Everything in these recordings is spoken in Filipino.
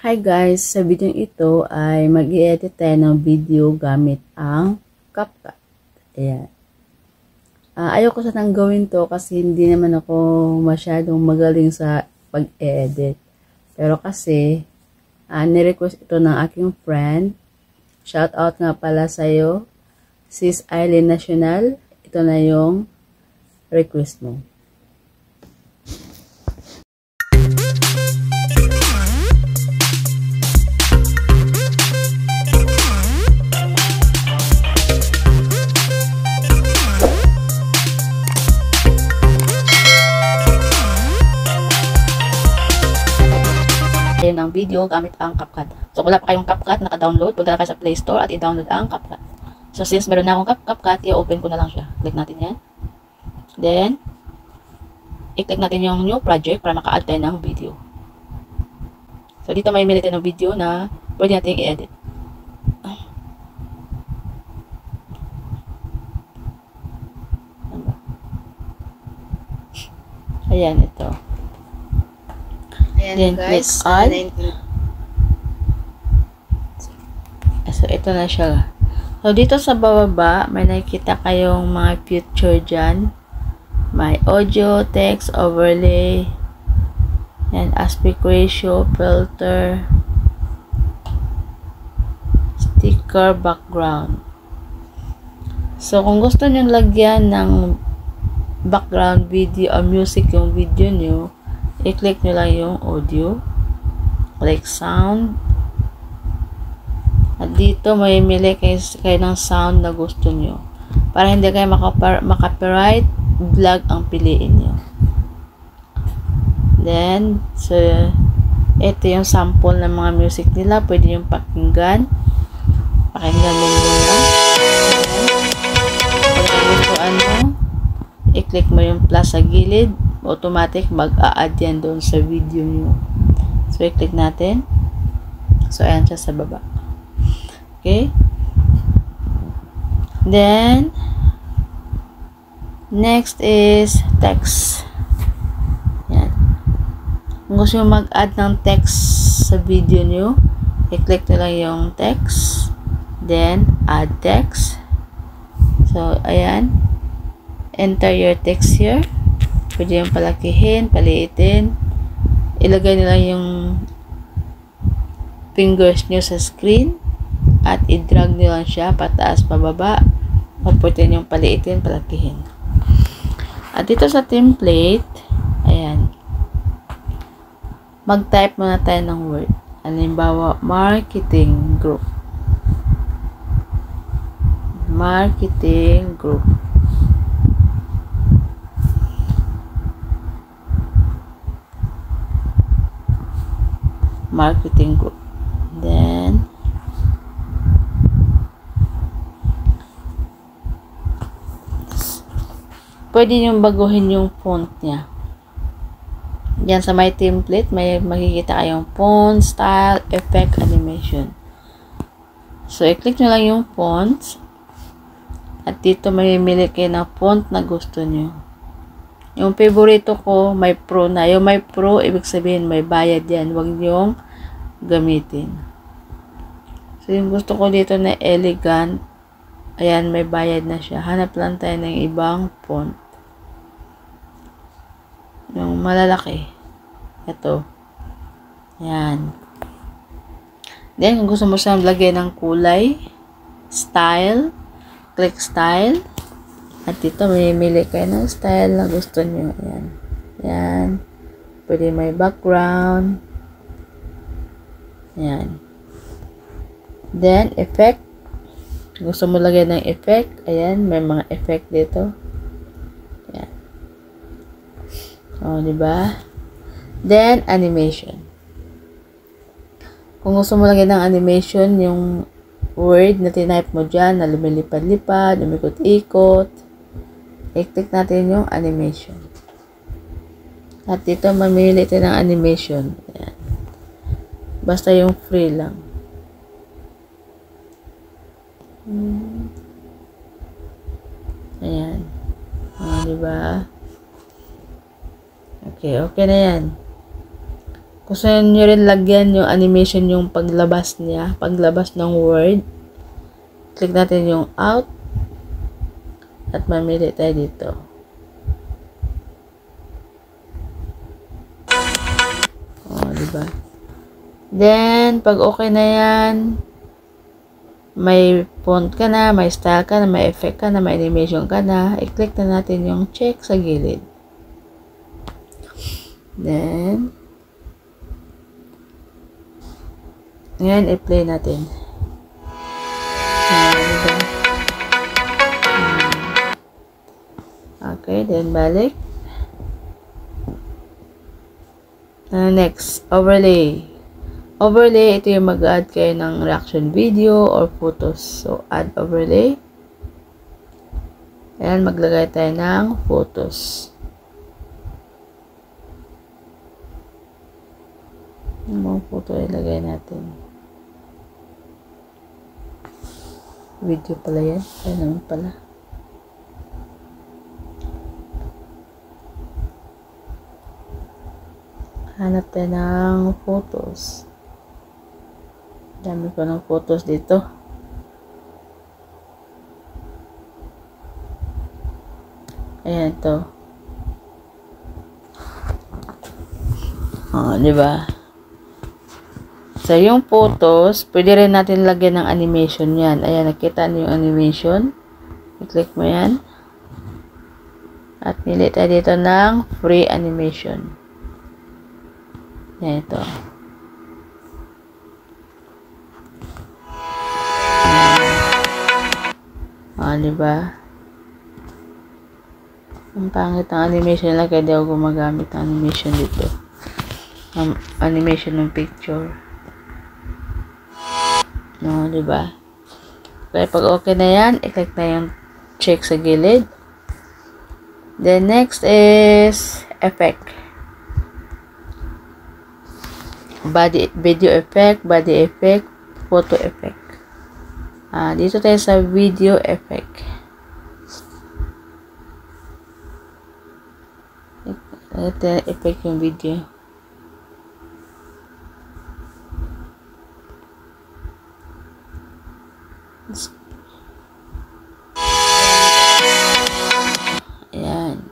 Hi guys! Sa video ito ay mag-i-edit tayo ng video gamit ang CapCut. Ayan. Uh, ayoko sanang gawin to kasi hindi naman ako masyadong magaling sa pag-edit. Pero kasi, uh, nirequest ito ng aking friend. Shout out nga pala sa'yo, Sis Eileen National. Ito na yung request mo. Kayo ng video gamit ang CapCut. So, wala pa kayong CapCut, naka-download, punta kayo sa Play Store at i-download ang CapCut. So, since meron na akong Cap CapCut, i-open ko na lang siya. Click natin yan. Then, i-click natin yung new project para maka-add tayo ng video. So, dito may minute ng video na pwede natin i-edit. Ayan, ito. Ayan Then, guys. click. 19. So, ito na siya. So, dito sa bababa, may nakikita kayong mga picture dyan. May audio, text, overlay, and aspect ratio, filter, sticker, background. So, kung gusto nyo lagyan ng background video or music yung video nyo, i-click nyo lang yung audio, click sound, at dito may mili kayo, kayo ng sound na gusto nyo. Para hindi kayo maka-copyright, vlog ang piliin nyo. Then, so, ito yung sample ng mga music nila. Pwede yung pakinggan. Pakinggan mo muna. Kung gusto ano, i-click mo yung plus sa gilid automatic mag-a-add yan doon sa video nyo. So, i-click natin. So, ayan siya sa baba. Okay? Then, next is text. Yan. Kung gusto nyo mag-add ng text sa video nyo, i-click nyo lang yung text. Then, add text. So, ayan. Enter your text here. Pwede yung palakihin, paliitin. Ilagay nila yung fingers nyo sa screen at i-drag nyo lang siya pataas, pababa. O pwede nyo paliitin, palakihin. At dito sa template, ayan, mag-type muna tayo ng word. Halimbawa, marketing group. Marketing group. Marketing group. Then, pwede nyo baguhin yung font niya. Yan sa my template, may makikita kayong font, style, effect, animation. So, i-click nyo lang yung font. At dito may mamimili kayo ng font na gusto nyo. Yung favorito ko, may pro na. Yung may pro, ibig sabihin may bayad yan. Huwag niyong gamitin. So, yung gusto ko dito na elegant, ayan, may bayad na siya. Hanap lang tayo ng ibang font. Yung malalaki. Ito. Yan. Then, kung gusto mo siyang lagyan ng kulay, style, click style, at dito, may mili kayo ng style na gusto nyo. Ayan. Ayan. Pwede may background. Ayan. Then, effect. Gusto mo lagay ng effect. Ayan. May mga effect dito. Ayan. O, diba? Then, animation. Kung gusto mo lagay ng animation, yung word na tinype mo dyan, na lumilipad-lipad, lumikot-ikot, i-click natin yung animation. At dito, mamili tayo ng animation. Ayan. Basta yung free lang. Ayan. Ayan, diba? Okay, okay na yan. Gusto nyo rin lagyan yung animation yung paglabas niya, paglabas ng word. Click natin yung out. At mamili tayo dito. Oh, di ba? Then, pag okay na yan, may font ka na, may style ka na, may effect ka na, may animation ka na, i-click na natin yung check sa gilid. Then, ngayon, i-play natin. Okay, then balik. Uh, next, overlay. Overlay, ito yung mag-add kayo ng reaction video or photos. So, add overlay. Ayan, maglagay tayo ng photos. Yung mga photo ilagay natin. Video pala yan. Ay naman pala. Hanap tayo ng photos. Dami ko ng photos dito. Ayan to. Oh, di ba? So, yung photos, pwede rin natin lagyan ng animation yan. Ayan, nakita niyo yung animation. I-click mo yan. At nili dito ng free animation. Ito. Ah, di ba? Ang pangit ng animation nila kaya di ako gumagamit ng animation dito. Um, animation ng picture. No, di ba? Kaya pag okay na yan, i-click na yung check sa gilid. Then next is effect. Body video effect, body effect, photo effect. Ah, dito tayo sa video effect. Ito effect yung video. Ayan.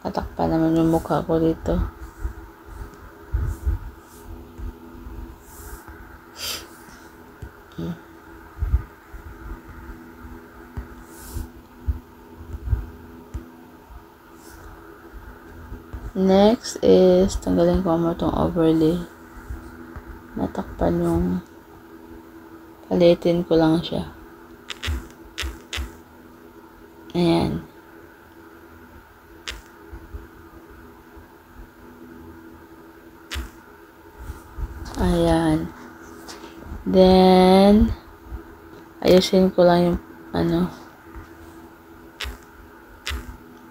Tatakpan naman yung mukha ko dito. Next is, tanggalin ko mo itong overlay. Natakpan yung, palitin ko lang siya. Ayan. Ayan. Then, ayusin ko lang yung, ano,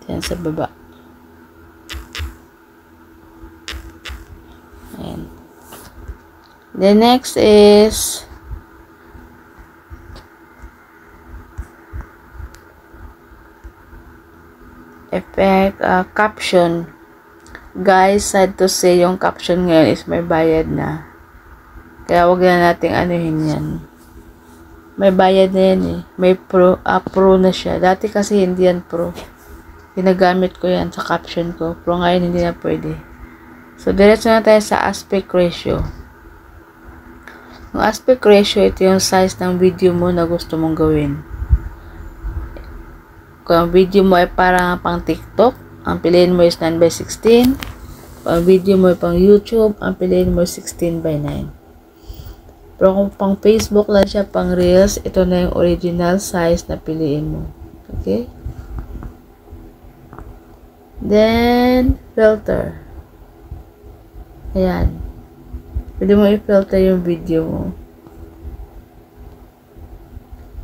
yan sa baba. The next is effect uh, caption. Guys, sad to say yung caption ngayon is may bayad na. Kaya wag na nating anuhin yan. May bayad na yan eh. May pro, uh, pro na siya. Dati kasi hindi yan pro. Ginagamit ko yan sa caption ko. Pro ngayon hindi na pwede. So, diretso na tayo sa aspect ratio. Yung aspect ratio, ito yung size ng video mo na gusto mong gawin. Kung ang video mo ay parang pang TikTok, ang piliin mo is 9 by 16. Kung ang video mo ay pang YouTube, ang piliin mo is 16 by 9. Pero kung pang Facebook lang siya, pang Reels, ito na yung original size na piliin mo. Okay? Then, filter. Ayan. Pwede mo i-filter yung video mo.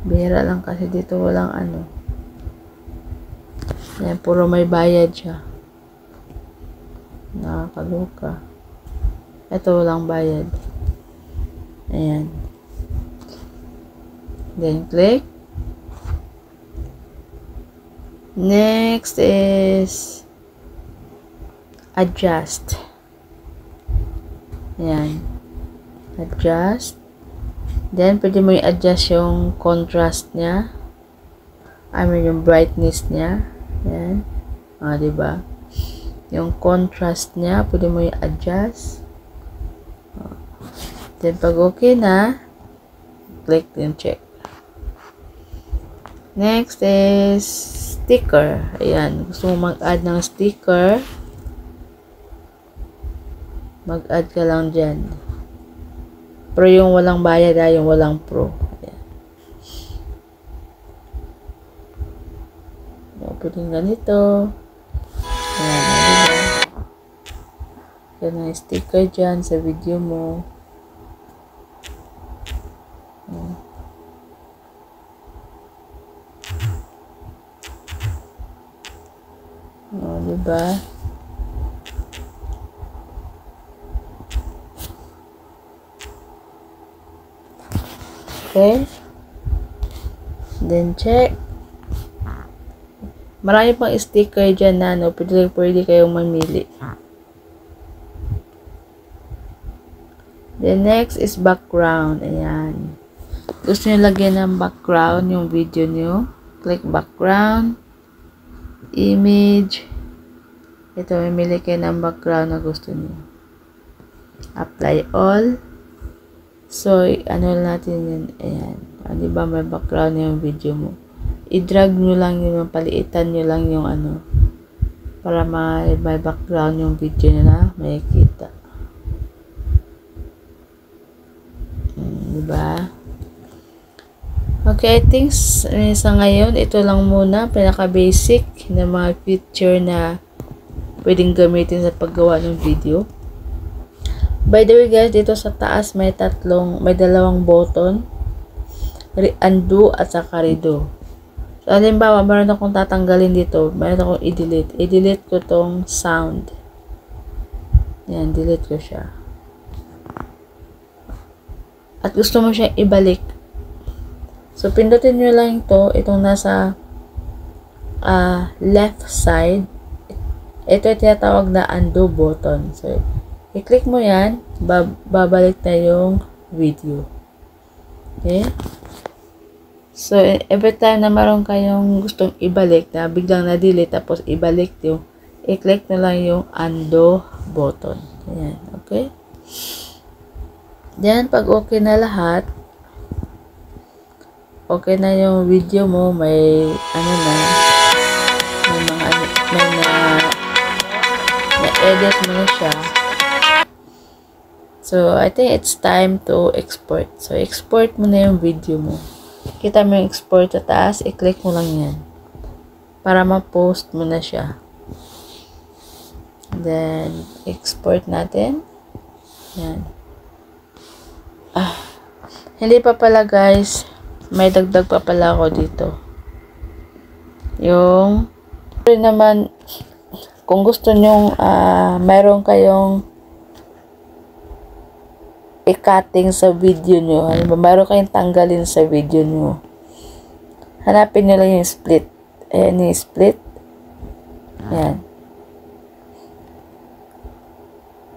Bihira lang kasi dito walang ano. Ayan, puro may bayad siya. Nakakaluka. Ito walang bayad. Ayan. Then, click. Next is adjust. Ayan. Adjust. Then, pwede mo i-adjust yung contrast niya. I mean, yung brightness niya. Ayan. Ah, diba? Yung contrast niya, pwede mo i-adjust. Then, pag okay na, click yung check. Next is sticker. Ayan. Gusto mo mag-add ng sticker. Mag-add ka lang dyan. Pro yung walang bayad ha, yung walang pro. Ayan. Pwedeng ganito. Ayan. Ayan. Yan ang sticker dyan sa video mo. Ayan. O, oh, diba? Okay. Then, check. Marami pang sticker dyan na, no? Pwede, pwede kayong mamili. The next is background. Ayan. Gusto nyo lagyan ng background yung video nyo. Click background image. Ito, mamili kayo ng background na gusto niyo. Apply all. So, ano natin yun. Ayan. Ah, di ba may background yung video mo. I-drag nyo lang yun, paliitan nyo lang yung ano. Para may, may background yung video nyo na may kita. Hmm, di ba? Okay, I think sa ngayon, ito lang muna, pinaka-basic na mga feature na pwedeng gamitin sa paggawa ng video. By the way guys, dito sa taas may tatlong, may dalawang button. Undo at saka redo. So, halimbawa, meron akong tatanggalin dito. Meron akong i-delete. I-delete ko tong sound. Yan, delete ko siya. At gusto mo siya ibalik So, pindutin nyo lang ito, itong nasa uh, left side. Ito yung tinatawag na undo button. So, i-click mo yan, bab babalik na yung video. Okay? So, every time na maroon kayong gustong ibalik na biglang na-delete tapos ibalik yung i-click na lang yung undo button. Ayan. Okay? Then, pag okay na lahat, okay na yung video mo, may ano na, may mga may na, na-edit mo na siya. So, I think it's time to export. So, export mo na yung video mo. Kita mo yung export sa taas, i-click mo lang yan. Para ma-post mo na siya. Then, export natin. Yan. Ah, hindi pa pala guys may dagdag pa pala ako dito. Yung, naman, kung gusto nyong, uh, mayroon kayong i-cutting sa video nyo, halimbawa, mayroon kayong tanggalin sa video nyo, hanapin nyo lang yung split. Ayan yung split. Ayan.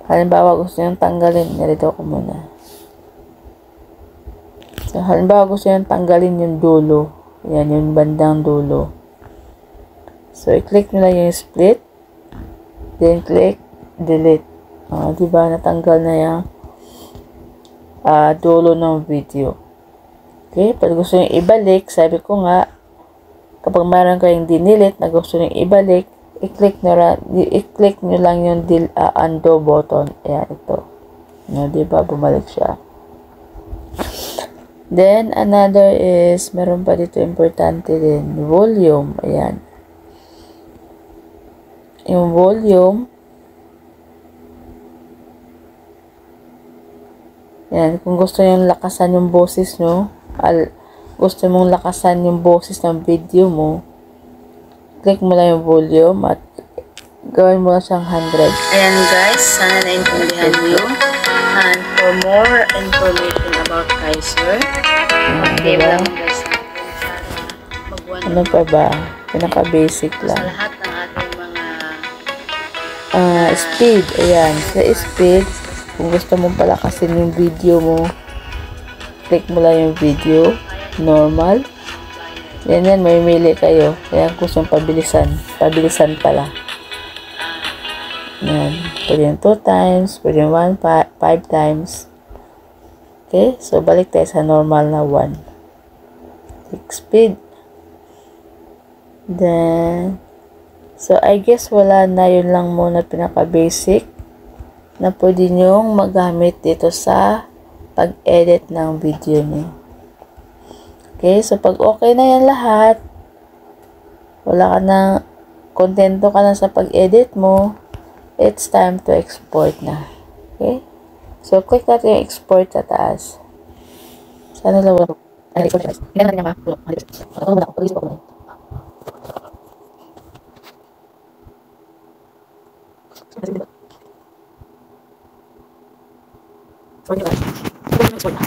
Halimbawa, gusto nyo tanggalin, narito ko muna. So, halimbawa gusto nyo tanggalin yung dulo. Yan, yung bandang dulo. So, i-click nyo lang yung split. Then, click delete. Uh, diba, natanggal na yung uh, dulo ng video. Okay, pag gusto nyo ibalik, sabi ko nga, kapag meron kayong dinilit na gusto nyo ibalik, i-click nyo, i-click nyo lang yung del, uh, undo button. Ayan, ito. No, diba, bumalik siya. Then, another is, meron pa dito importante din, volume. Ayan. Yung volume, Ayan, kung gusto nyo lakasan yung boses nyo, al, gusto mong lakasan yung boses ng video mo, click mo lang yung volume at gawin mo lang siyang 100. Ayan guys, sana naintindihan nyo. And for more information about Kaiser, okay, diba? guys Ano pa ba? Pinaka-basic lang. Sa lahat ng ating mga uh, speed. Ayan. Sa speed, Kung gusto mo palakasin yung video mo, click mo lang yung video, normal. Yan yan, may mili kayo. Kaya gusto mong pabilisan. Pabilisan pala. Yan. Pwede yung 2 times, pwede yung 1, 5 times. Okay, so balik tayo sa normal na 1. Click speed. Then, so I guess wala na yun lang muna pinaka-basic na pwede nyong magamit dito sa pag-edit ng video niyo. Okay, so pag okay na yan lahat, wala ka na, kontento ka na sa pag-edit mo, it's time to export na. Okay? So, click natin yung export sa taas. Sana lang wala. Ay, export guys. Hindi natin niya ma. Ako muna ako. Pag-isip ako muna. Export guys. Export na.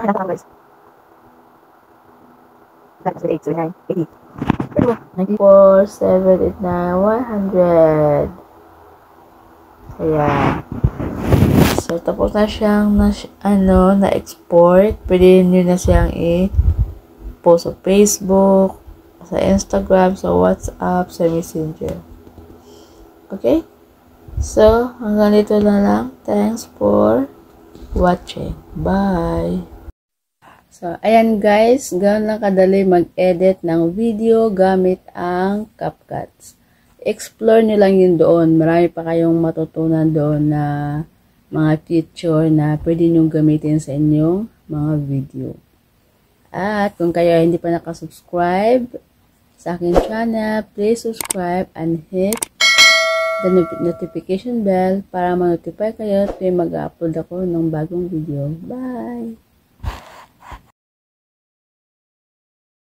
Ah, dapat guys. 94, 7, 8, 9, 100. Ayan. So, tapos na siyang na, ano, na-export. Pwede nyo na siyang i-post sa Facebook, sa Instagram, sa WhatsApp, sa Messenger. Okay? So, hanggang dito na lang. Thanks for watching. Bye! So, ayan guys, gano'n lang kadali mag-edit ng video gamit ang CapCut. Explore nyo lang yun doon. Marami pa kayong matutunan doon na mga feature na pwede nyong gamitin sa inyong mga video. At kung kayo hindi pa nakasubscribe sa akin channel, please subscribe and hit the notification bell para ma-notify kayo may mag-upload ako ng bagong video. Bye!